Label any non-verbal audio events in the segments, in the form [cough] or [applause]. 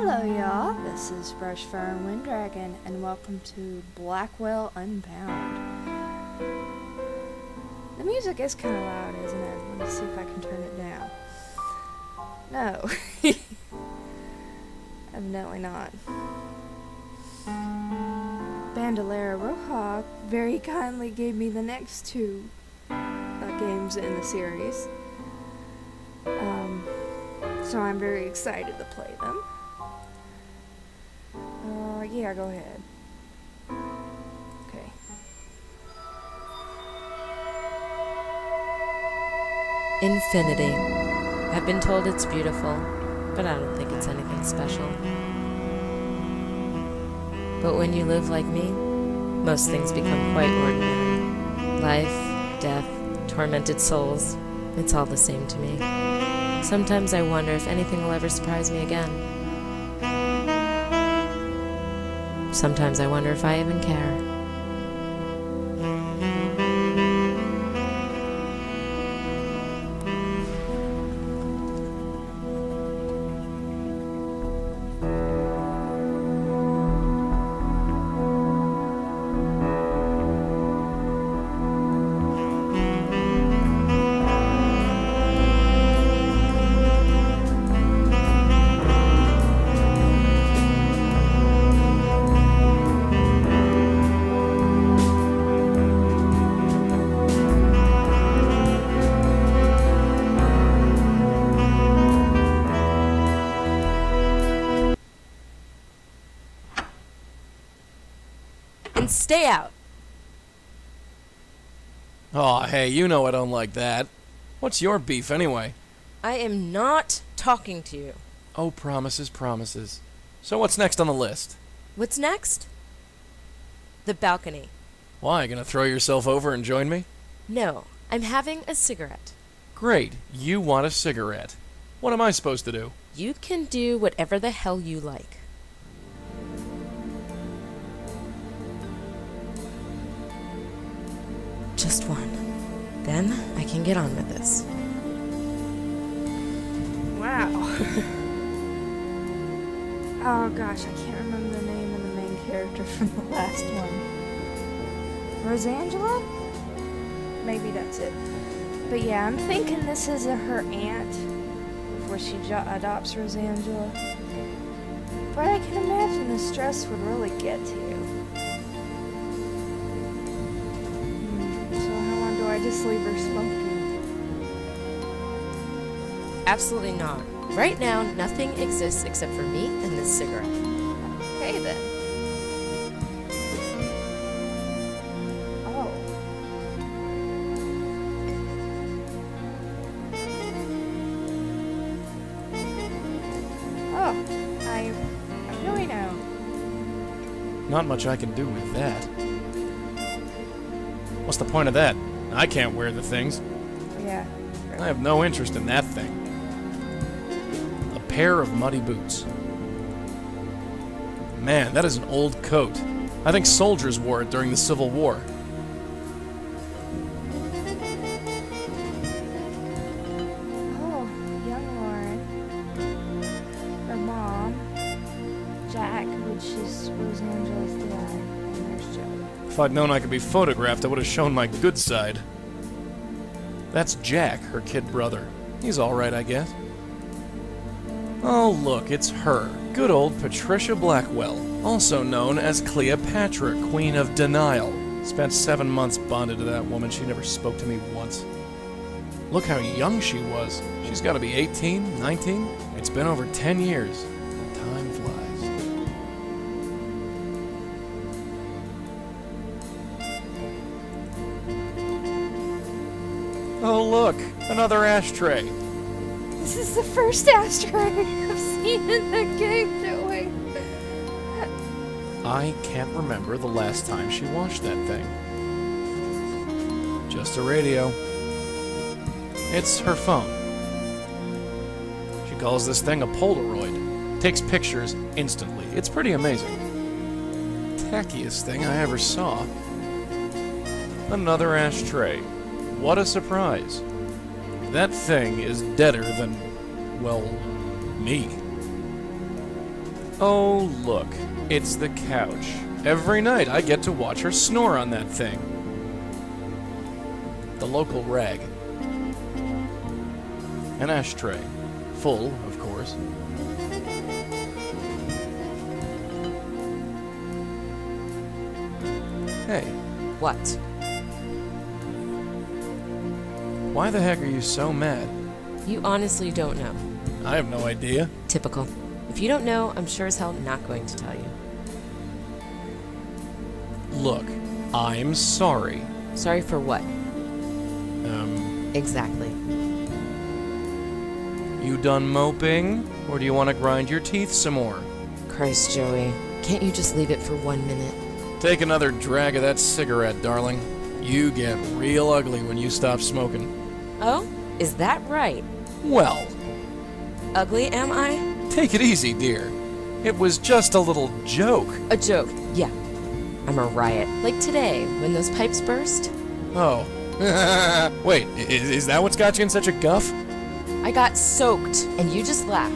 Hello, y'all. This is Brushfire Wyndragon, and welcome to Blackwell Unbound. The music is kind of loud, isn't it? Let me see if I can turn it down. No. [laughs] Evidently not. Bandolera Roja very kindly gave me the next two uh, games in the series. Um, so I'm very excited to play them. Yeah, go ahead. Okay. Infinity. I've been told it's beautiful, but I don't think it's anything special. But when you live like me, most things become quite ordinary. Life, death, tormented souls, it's all the same to me. Sometimes I wonder if anything will ever surprise me again. Sometimes I wonder if I even care. And stay out! Aw, hey, you know I don't like that. What's your beef anyway? I am not talking to you. Oh, promises, promises. So what's next on the list? What's next? The balcony. Why, gonna throw yourself over and join me? No, I'm having a cigarette. Great, you want a cigarette. What am I supposed to do? You can do whatever the hell you like. Just one. Then I can get on with this. Wow. [laughs] oh gosh, I can't remember the name of the main character from the last one. Rosangela? Maybe that's it. But yeah, I'm thinking this is her aunt before she adopts Rosangela. But I can imagine the stress would really get to you. I just leave her smoking? Absolutely not. Right now, nothing exists except for me and this cigarette. Okay then. Oh. Oh, I, I really know. Not much I can do with that. What's the point of that? I can't wear the things. Yeah. I have no interest in that thing. A pair of muddy boots. Man, that is an old coat. I think soldiers wore it during the Civil War. Oh, young Lauren. Her mom. Jack, which is Rosangela's dad. If I'd known I could be photographed, I would have shown my good side. That's Jack, her kid brother. He's alright, I guess. Oh, look, it's her. Good old Patricia Blackwell, also known as Cleopatra, Queen of Denial. Spent seven months bonded to that woman. She never spoke to me once. Look how young she was. She's got to be 18, 19. It's been over 10 years. Another ashtray. This is the first ashtray [laughs] I've seen in the game doing. I can't remember the last time she watched that thing. Just a radio. It's her phone. She calls this thing a Polaroid. Takes pictures instantly. It's pretty amazing. Tackiest thing I ever saw. Another ashtray. What a surprise. That thing is deader than, well, me. Oh, look, it's the couch. Every night I get to watch her snore on that thing. The local rag. An ashtray. Full, of course. Hey, What? Why the heck are you so mad? You honestly don't know. I have no idea. Typical. If you don't know, I'm sure as hell not going to tell you. Look, I'm sorry. Sorry for what? Um, Exactly. you done moping? Or do you want to grind your teeth some more? Christ, Joey. Can't you just leave it for one minute? Take another drag of that cigarette, darling. You get real ugly when you stop smoking. Oh? Is that right? Well, Ugly, am I? take it easy, dear. It was just a little joke. A joke. Yeah. I'm a riot. Like today, when those pipes burst. Oh. [laughs] Wait, is, is that what's got you in such a guff? I got soaked, and you just laughed.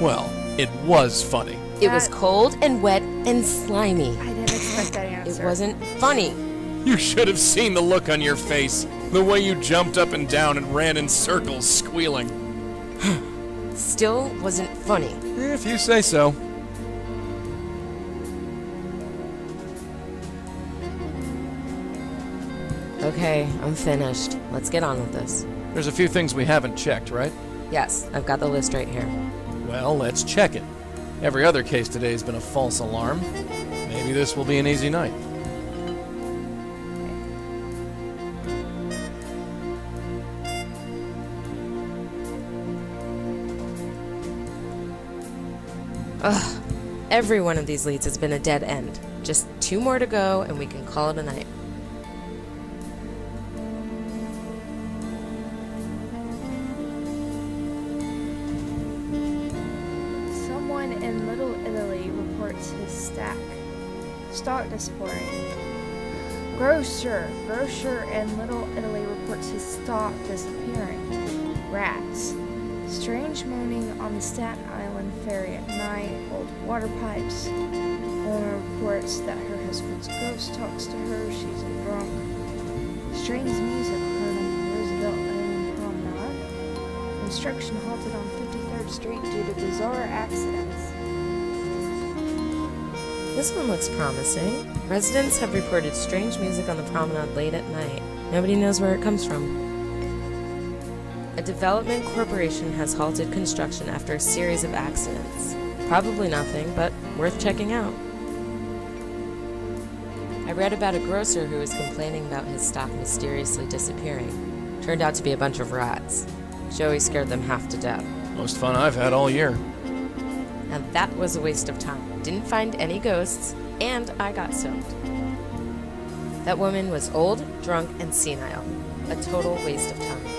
Well, it was funny. It was cold and wet and slimy. I didn't expect that answer. It wasn't funny. You should have seen the look on your face. The way you jumped up and down and ran in circles, squealing. Still wasn't funny. If you say so. Okay, I'm finished. Let's get on with this. There's a few things we haven't checked, right? Yes, I've got the list right here. Well, let's check it. Every other case today has been a false alarm. Maybe this will be an easy night. Ugh. Every one of these leads has been a dead end. Just two more to go, and we can call it a night. Someone in Little Italy reports his stack. Stock disappearing. Grocer. Grocer in Little Italy reports his stock disappearing. Rats. Strange moaning on the Staten Island ferry at night. Old water pipes. Woman reports that her husband's ghost talks to her. She's a drunk. Strange music heard on the Roosevelt Island promenade. Construction halted on 53rd Street due to bizarre accidents. This one looks promising. Residents have reported strange music on the promenade late at night. Nobody knows where it comes from. A development corporation has halted construction after a series of accidents. Probably nothing, but worth checking out. I read about a grocer who was complaining about his stock mysteriously disappearing. Turned out to be a bunch of rats. Joey scared them half to death. Most fun I've had all year. And that was a waste of time. Didn't find any ghosts, and I got soaked. That woman was old, drunk, and senile. A total waste of time.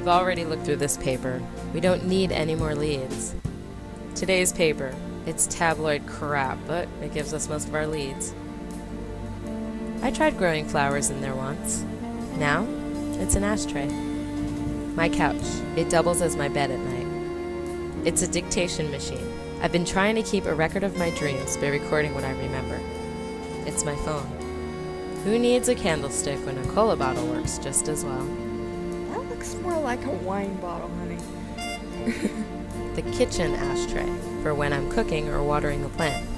We've already looked through this paper. We don't need any more leads. Today's paper. It's tabloid crap, but it gives us most of our leads. I tried growing flowers in there once. Now, it's an ashtray. My couch. It doubles as my bed at night. It's a dictation machine. I've been trying to keep a record of my dreams by recording what I remember. It's my phone. Who needs a candlestick when a cola bottle works just as well? Looks more like a wine bottle, honey. [laughs] The kitchen ashtray for when I'm cooking or watering the plant.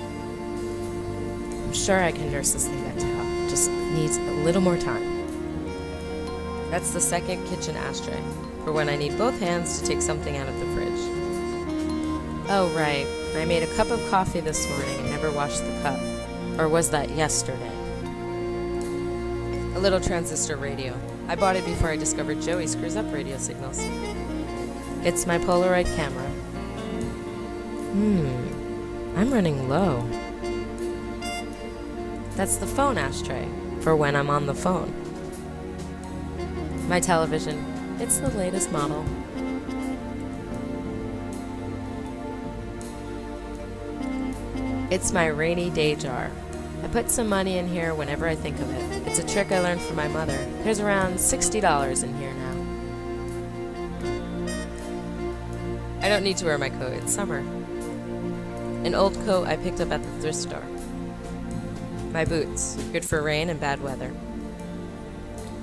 I'm sure I can nurse this thing back to health. Just needs a little more time. That's the second kitchen ashtray for when I need both hands to take something out of the fridge. Oh, right. I made a cup of coffee this morning and never washed the cup. Or was that yesterday? A little transistor radio. I bought it before I discovered Joey screws up radio signals. It's my Polaroid camera. Hmm, I'm running low. That's the phone ashtray for when I'm on the phone. My television. It's the latest model. It's my rainy day jar. I put some money in here whenever I think of it. It's a trick I learned from my mother. There's around $60 in here now. I don't need to wear my coat. It's summer. An old coat I picked up at the thrift store. My boots, good for rain and bad weather.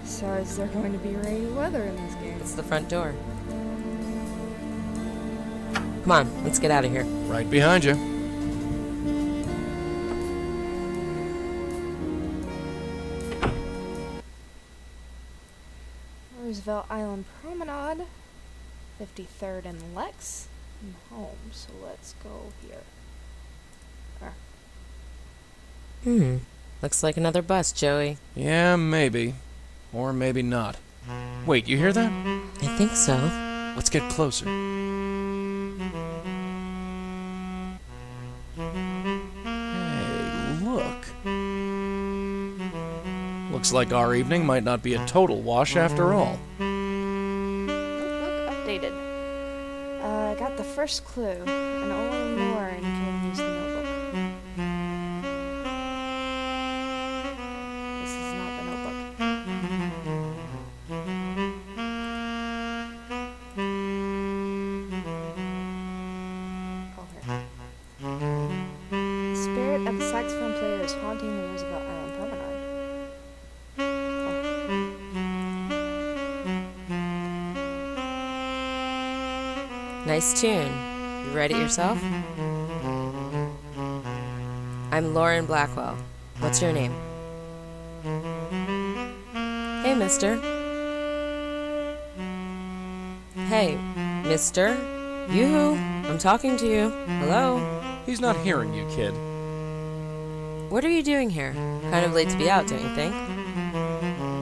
So is there going to be rainy weather in this game? It's the front door. Come on, let's get out of here. Right behind you. Roosevelt Island Promenade, 53rd and Lex, and home. So let's go here. Hmm. Looks like another bus, Joey. Yeah, maybe. Or maybe not. Wait, you hear that? I think so. Let's get closer. Looks like our evening might not be a total wash after all. Look, updated. Uh, got the first clue, and only Nice tune. You write it yourself? I'm Lauren Blackwell. What's your name? Hey, mister. Hey, mister. You. I'm talking to you. Hello? He's not hearing you, kid. What are you doing here? Kind of late to be out, don't you think?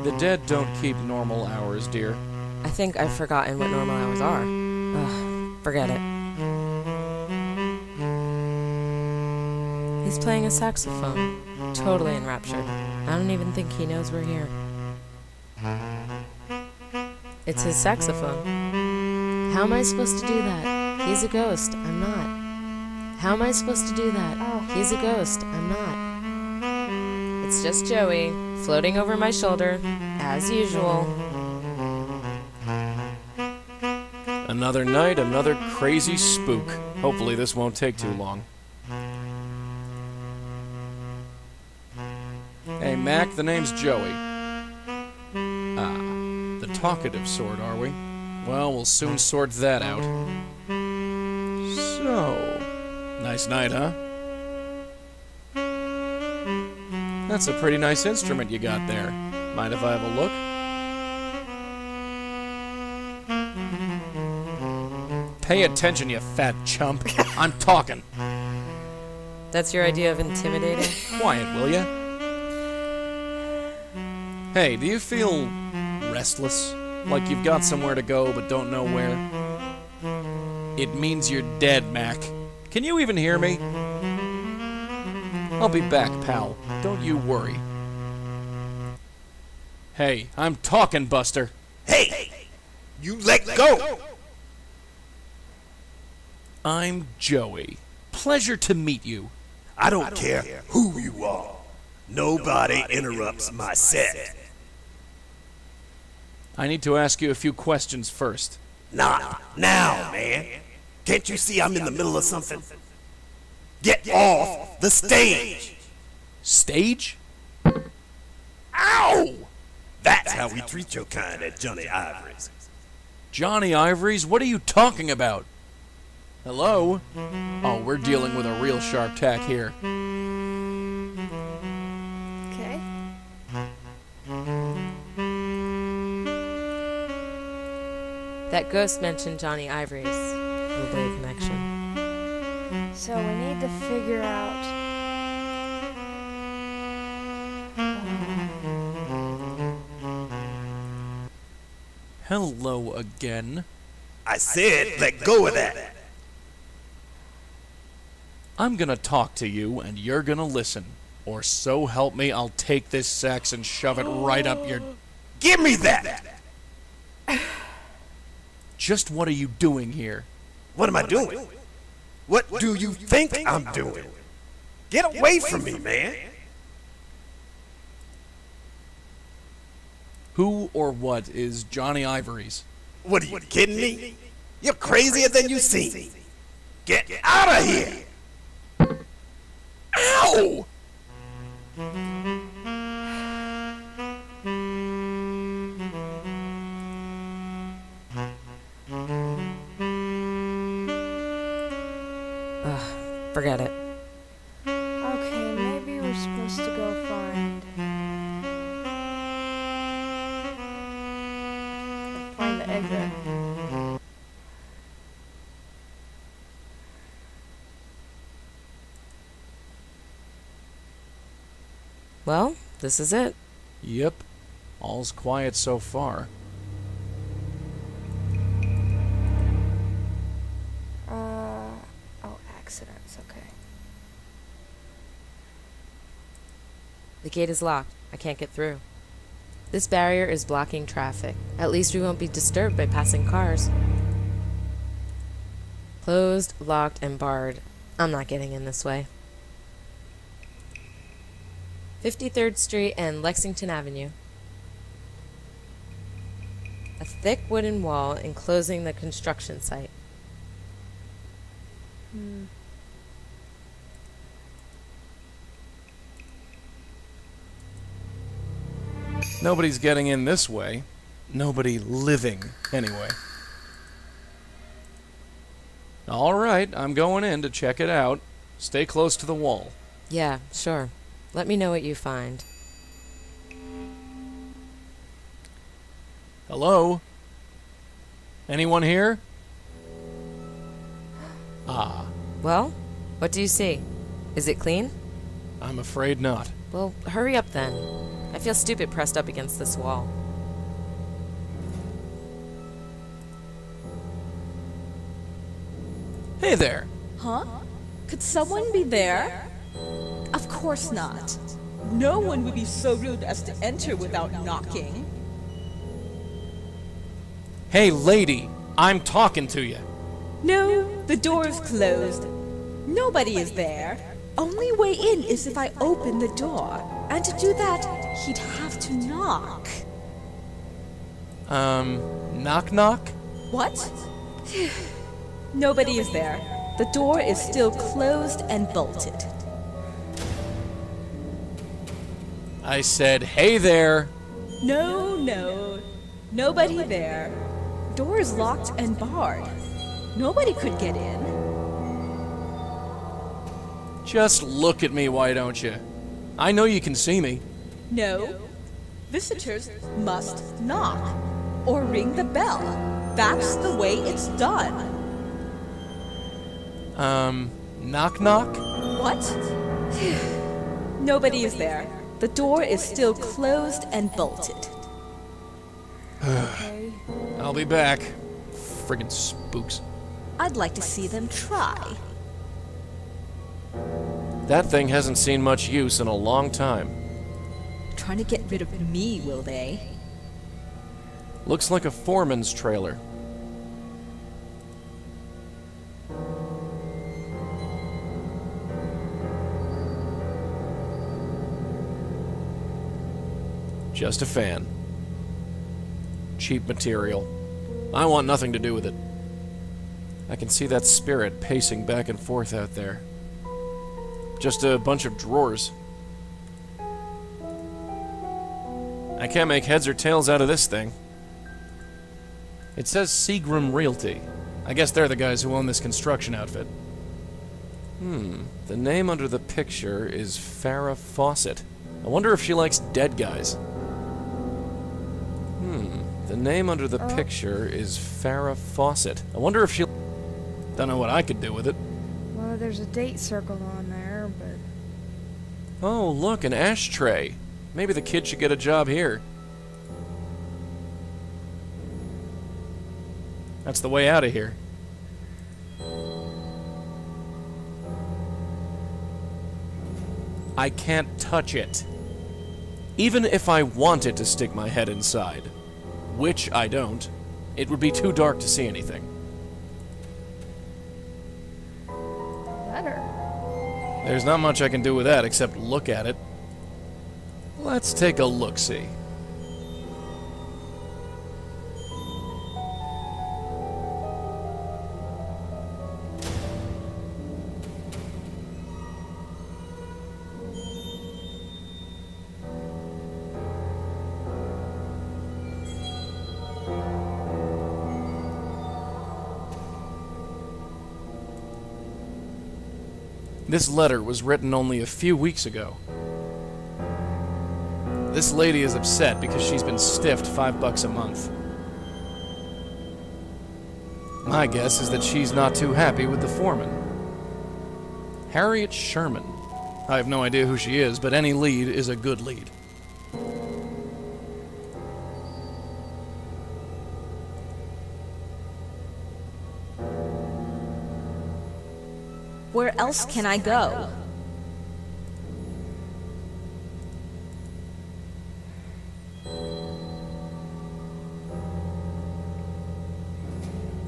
The dead don't keep normal hours, dear. I think I've forgotten what normal hours are. Ugh, forget it. He's playing a saxophone. Totally enraptured. I don't even think he knows we're here. It's his saxophone. How am I supposed to do that? He's a ghost. I'm not. How am I supposed to do that? He's a ghost. I'm not. It's just Joey, floating over my shoulder, as usual. Another night, another crazy spook. Hopefully, this won't take too long. Hey, Mac, the name's Joey. Ah, the talkative sort, are we? Well, we'll soon sort that out. So, nice night, huh? That's a pretty nice instrument you got there. Mind if I have a look? Pay attention, you fat chump. [laughs] I'm talking. That's your idea of intimidating? Quiet, will ya? Hey, do you feel restless? Like you've got somewhere to go but don't know where? It means you're dead, Mac. Can you even hear me? I'll be back, pal. Don't you worry. Hey, I'm talking, Buster. Hey, you let go. I'm Joey. Pleasure to meet you. I don't care who you are. Nobody interrupts my set. I need to ask you a few questions first. Not now, man. Can't you see I'm in the middle of something? Get off the stage. Stage? Ow! That's how we treat your kind at Johnny Ivory's. Johnny Ivory's? What are you talking about? Hello? Oh, we're dealing with a real sharp tack here. Okay. That ghost mentioned Johnny Ivory's. Probably connection. So we need to figure out. Hello again. I said let go of that. I'm gonna talk to you and you're gonna listen. Or so help me, I'll take this sax and shove it right up your. [sighs] Give me that! [sighs] Just what are you doing here? What am I doing? What do you think I'm doing? Get away from me, man! Who or what is Johnny Ivory's? What are you kidding me? You're crazier than you seem. Get out of here! Ow! This is it. Yep. All's quiet so far. Uh, oh, accidents, okay. The gate is locked. I can't get through. This barrier is blocking traffic. At least we won't be disturbed by passing cars. Closed, locked, and barred. I'm not getting in this way. 53rd Street and Lexington Avenue. A thick wooden wall enclosing the construction site. Hmm. Nobody's getting in this way. Nobody living, anyway. Alright, I'm going in to check it out. Stay close to the wall. Yeah, sure. Let me know what you find. Hello? Anyone here? Ah, Well, what do you see? Is it clean? I'm afraid not. Well, hurry up then. I feel stupid pressed up against this wall. Hey there! Huh? Could someone be there? Of course not. No one would be so rude as to enter without knocking. Hey, lady! I'm talking to you. No, the door is closed. Nobody is there. Only way in is if I open the door. And to do that, he'd have to knock. Um, knock knock? What? [sighs] Nobody is there. The door is still closed and bolted. I said, hey there! No, no. Nobody there. Door is locked and barred. Nobody could get in. Just look at me, why don't you? I know you can see me. No. Visitors must knock or ring the bell. That's the way it's done. Um, knock knock? What? [sighs] Nobody is there. The door is still closed and bolted. [sighs] I'll be back. Friggin' spooks. I'd like to see them try. That thing hasn't seen much use in a long time. Trying to get rid of me, will they? Looks like a foreman's trailer. Just a fan. Cheap material. I want nothing to do with it. I can see that spirit pacing back and forth out there. Just a bunch of drawers. I can't make heads or tails out of this thing. It says Seagram Realty. I guess they're the guys who own this construction outfit. Hmm. The name under the picture is Farrah Fawcett. I wonder if she likes dead guys. Hmm. The name under the picture is Farrah Fawcett. I wonder if she. Don't know what I could do with it. Well, there's a date circled on there, but Oh, look, an ashtray. Maybe the kid should get a job here. That's the way out of here. I can't touch it. Even if I wanted to stick my head inside, which I don't, it would be too dark to see anything. better. There's not much I can do with that except look at it. Let's take a look This letter was written only a few weeks ago. This lady is upset because she's been stiffed five bucks a month. My guess is that she's not too happy with the foreman. Harriet Sherman. I have no idea who she is, but any lead is a good lead. Else can I go?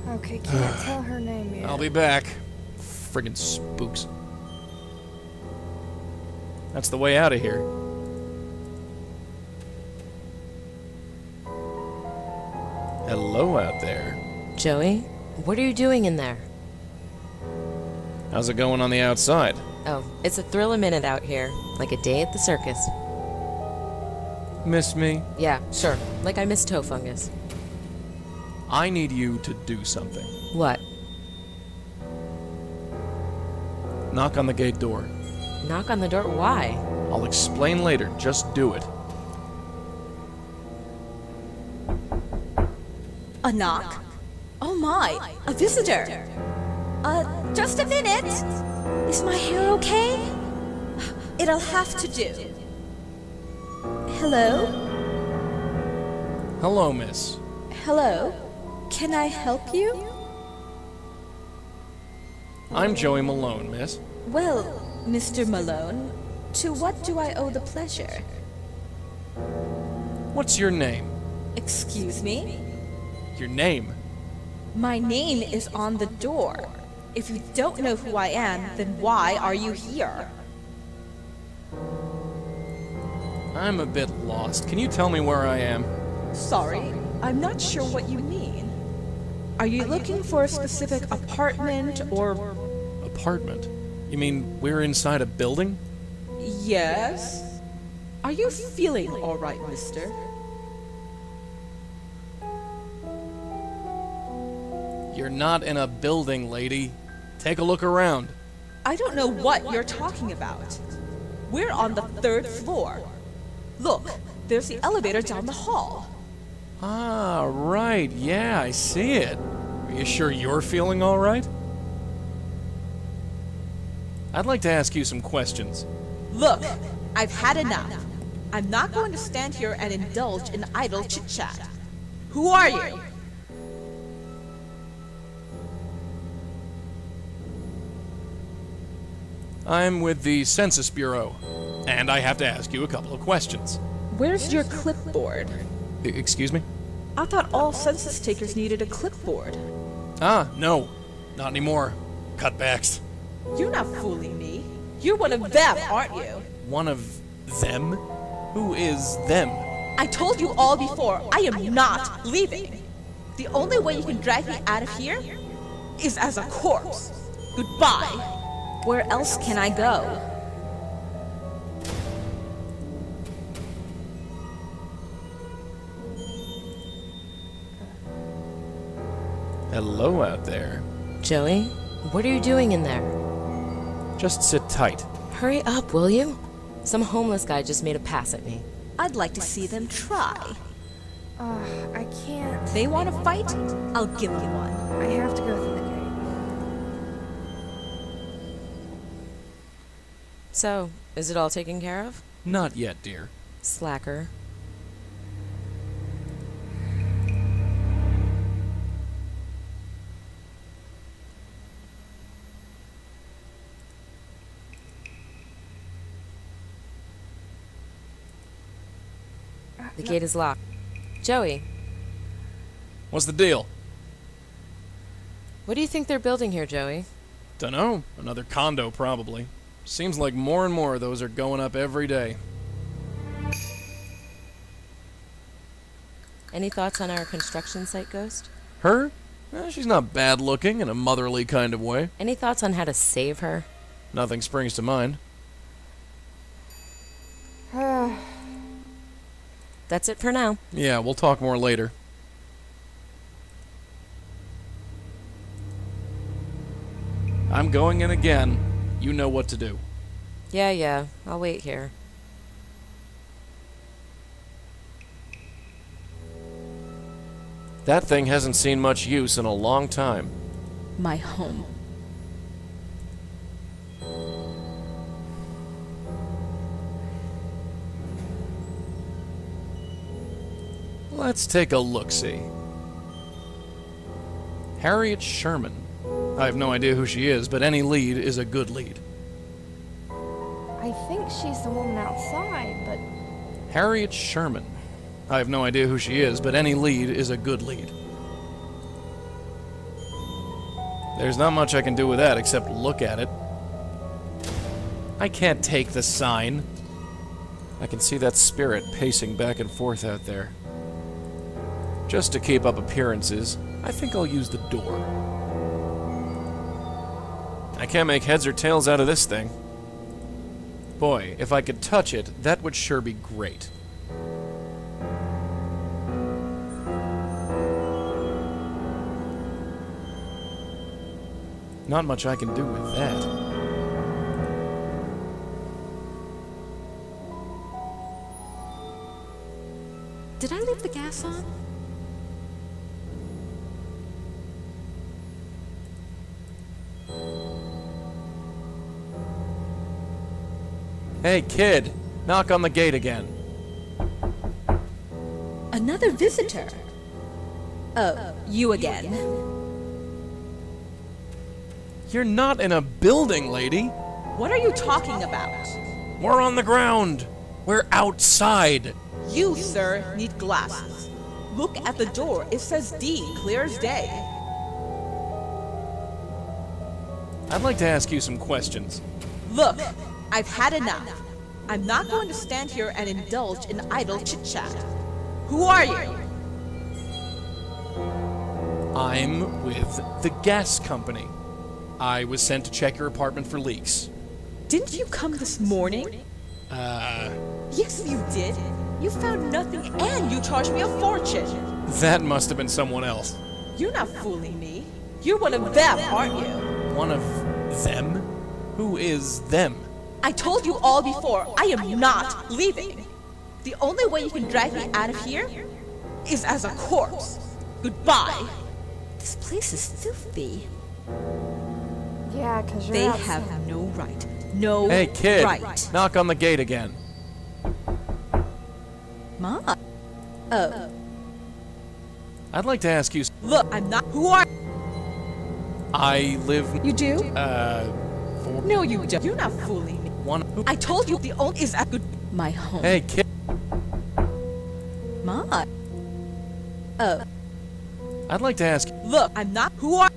Okay, can't [sighs] tell her name yet. I'll be back. Friggin' spooks. That's the way out of here. Hello out there. Joey, what are you doing in there? How's it going on the outside? Oh, it's a thrill a minute out here, like a day at the circus. Miss me? Yeah, sure, like I miss toe fungus. I need you to do something. What? Knock on the gate door. Knock on the door? Why? I'll explain later. Just do it. A knock. Oh my, a visitor. Uh, just a minute. Is my hair okay? It'll have to do. Hello? Hello, miss. Hello? Can I help you? I'm Joey Malone, miss. Well, Mr. Malone, to what do I owe the pleasure? What's your name? Excuse me? Your name? My name is on the door. If you don't know who I am, then why are you here? I'm a bit lost. Can you tell me where I am? Sorry, I'm not sure what you mean. Are you looking for a specific apartment or. Apartment? You mean we're inside a building? Yes? Are you feeling alright, mister? You're not in a building, lady. Take a look around. I don't know what you're talking about. We're on the third floor. Look, there's the elevator down the hall. Ah, right. Yeah, I see it. Are you sure you're feeling all right? I'd like to ask you some questions. Look, I've had enough. I'm not going to stand here and indulge in idle chit chat. Who are you? I'm with the Census Bureau, and I have to ask you a couple of questions. Where's your clipboard? Excuse me? I thought all census takers needed a clipboard. Ah, no. Not anymore. Cutbacks. You're not fooling me. You're one of them, aren't you? One of them? Who is them? I told you all before, I am not leaving. The only way you can drag me out of here is as a corpse. Goodbye. Where else can I go? Hello out there. Joey, what are you doing in there? Just sit tight. Hurry up, will you? Some homeless guy just made a pass at me. I'd like to see them try. Ugh, I can't. They want to fight? I'll give you one. I have to go through So, is it all taken care of? Not yet, dear. Slacker. The gate is locked. Joey, What's the deal? what do you think they're building here, Joey? Dunno. Another condo, probably. Seems like more and more of those are going up every day. Any thoughts on our construction site, Ghost? Her? Eh, she's not bad looking in a motherly kind of way. Any thoughts on how to save her? Nothing springs to mind. [sighs] That's it for now. Yeah, we'll talk more later. I'm going in again. You know what to do. Yeah, yeah, I'll wait here. That thing hasn't seen much use in a long time. My home. Let's take a look-see. Harriet Sherman. I have no idea who she is, but any lead is a good lead. I think she's the woman outside, but Harriet Sherman. I have no idea who she is, but any lead is a good lead. There's not much I can do with that except look at it. I can't take the sign. I can see that spirit pacing back and forth out there. Just to keep up appearances, I think I'll use the door. I can't make heads or tails out of this thing. Boy, if I could touch it, that would sure be great. Not much I can do with that. Did I leave the gas on? Hey, kid! Knock on the gate again. Another visitor. Oh, you again. You're not in a building, lady! What are you talking about? We're on the ground! We're outside! You, sir, need glasses. Look at the door. It says D, clear as day. I'd like to ask you some questions. Look, I've had enough. I'm not going to stand here and indulge in idle chit chat. Who are you? I'm with the gas company. I was sent to check your apartment for leaks. Didn't you come this morning? Uh, Yes, you did. You found nothing and you charged me a fortune. that must have been someone else. You're not fooling me. You're one of them, aren't you? One of them? Who is them? I told you all before, I am not leaving. The only way you can drag me out of here is as a corpse. Goodbye. This place is filthy. yeah, because you're They outside. have no right. No Hey, kid! right. Knock on the gate again. Ma. Oh, I'd like to ask you. look, I'm not. Who are I live. you? Do? Uh. For No, you don't. You're not fooling me. One. Who, I told you the only is a good. My home. hey, kid! Ma. Oh, uh. I'd like to ask. look, I'm not. Who are?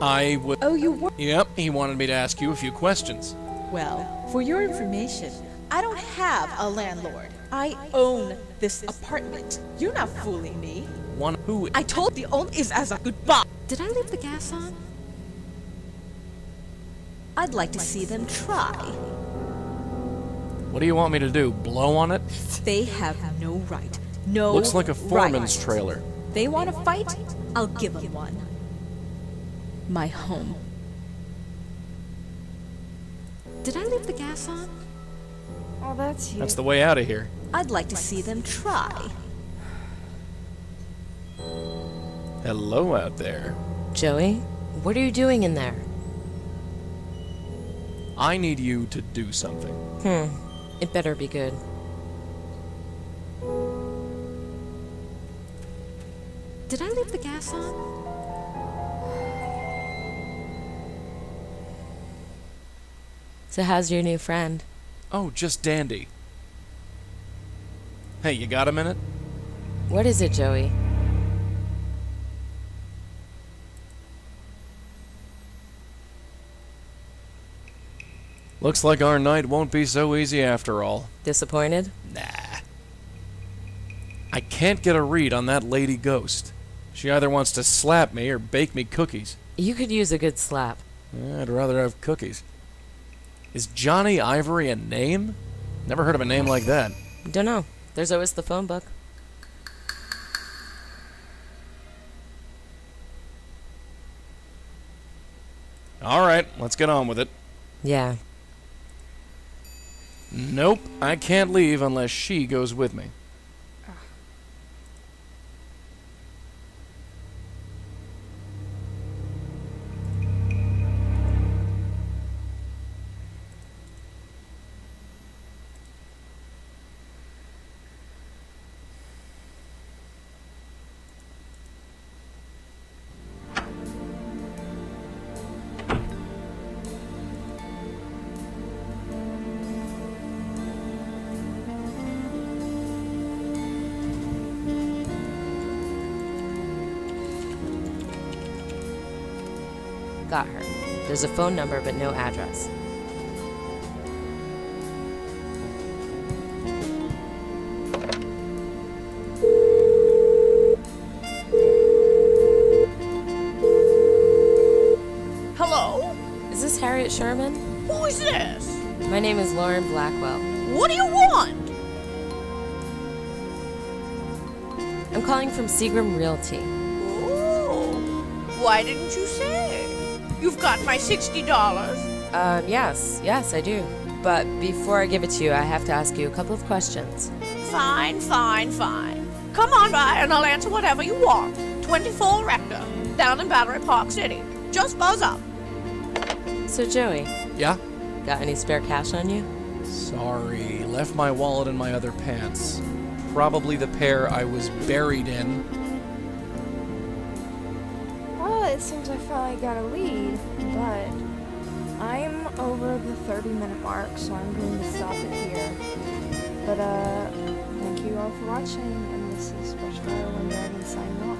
I would. Oh, you were. Yep, he wanted me to ask you a few questions. Well, for your information, I don't have a landlord. I own this apartment. You're not fooling me. One who. I told the only is as a goodbye. Did I leave the gas on? I'd like to see them try. What do you want me to do? Blow on it? They have no right. No. Looks like a foreman's right. trailer. They want to fight? I'll give them one. My home. Did I leave the gas on? Oh, that's you. That's the way out of here. I'd like to see them try. Hello out there. Joey, what are you doing in there? I need you to do something. Hmm, it better be good. Did I leave the gas on? So, how's your new friend? Oh, just dandy. Hey, you got a minute? What is it, Joey? Looks like our night won't be so easy after all. Disappointed? Nah. I can't get a read on that lady ghost. She either wants to slap me or bake me cookies. You could use a good slap. I'd rather have cookies. Is Johnny Ivory a name? Never heard of a name like that. Don't know. There's always the phone book. All right, let's get on with it. Yeah. Nope, I can't leave unless she goes with me. There's a phone number, but no address. Hello? Is this Harriet Sherman? Who is this? My name is Lauren Blackwell. What do you want? I'm calling from Seagram Realty. Oh, why didn't you say? You've got my $60. Um, yes, yes, I do. But before I give it to you, I have to ask you a couple of questions. Fine, fine, fine. Come on by and I'll answer whatever you want. 24 Rector, down in Battery Park City. Just buzz up. So, Joey, Yeah? got any spare cash on you? Sorry, left my wallet in my other pants. Probably the pair I was buried in. It seems I finally got a lead, but I'm over the 30 minute mark, so I'm going to stop it here. But, uh, thank you all for watching, and this is Brushfire Wyndragon signing off.